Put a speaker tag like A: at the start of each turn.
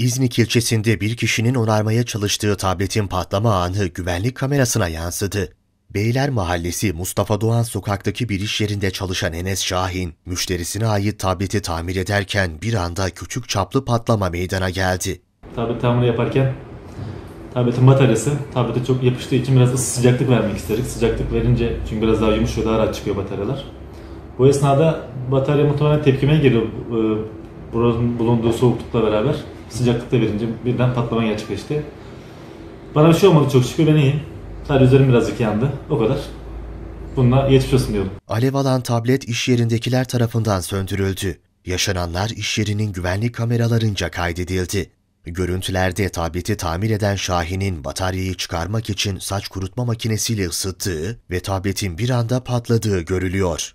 A: İznik ilçesinde bir kişinin onarmaya çalıştığı tabletin patlama anı güvenlik kamerasına yansıdı. Beyler Mahallesi Mustafa Doğan sokaktaki bir iş yerinde çalışan Enes Şahin, müşterisine ait tableti tamir ederken bir anda küçük çaplı patlama meydana geldi.
B: Tablet tamiri yaparken tabletin bataryası tablete çok yapıştığı için biraz ısı sıcaklık vermek istedik. Sıcaklık verince çünkü biraz daha yumuşuyor, daha rahat çıkıyor bataryalar. Bu esnada batarya muhtemelen tepkimeye giriyor. Buranın bulunduğu soğuklukla beraber sıcaklıkta verince birden patlama gerçekleşti. Bana bir şey olmadı çok şükür ben iyiyim. Sadece üzerim birazcık yandı. O kadar. Bununla geçmiş olsun diyorum.
A: Alev alan tablet iş yerindekiler tarafından söndürüldü. Yaşananlar iş yerinin güvenlik kameralarınca kaydedildi. Görüntülerde tableti tamir eden Şahin'in bataryayı çıkarmak için saç kurutma makinesiyle ısıttığı ve tabletin bir anda patladığı görülüyor.